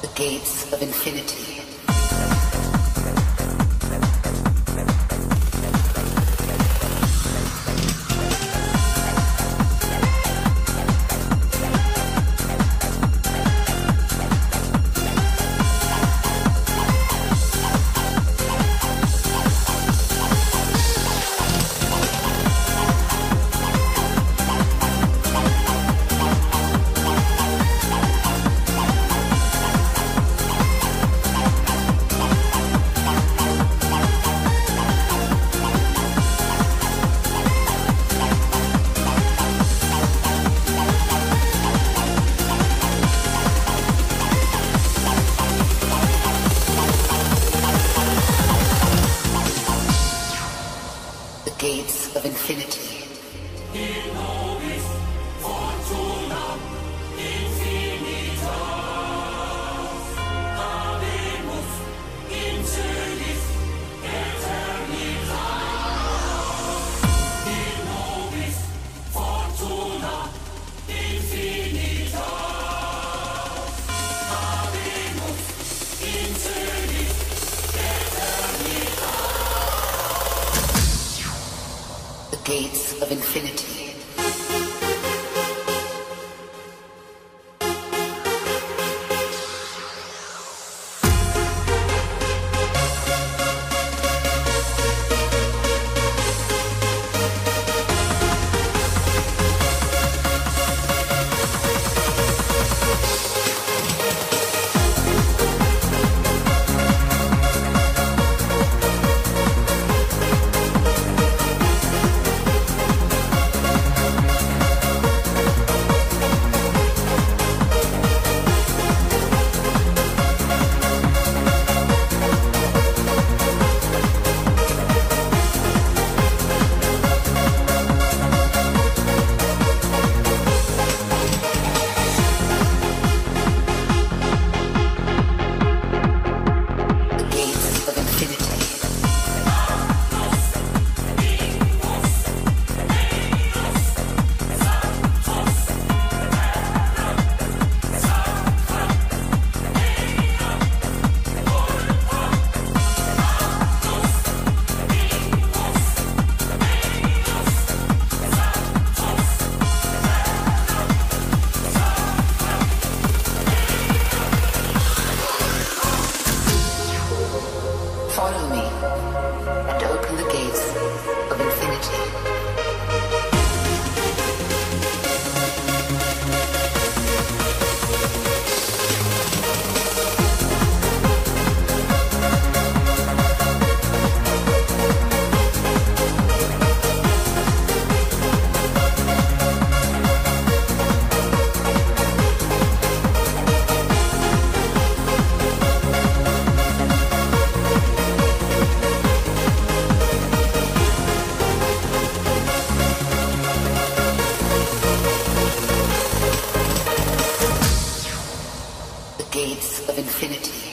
the gates of infinity. Gates of infinity. The gates of infinity.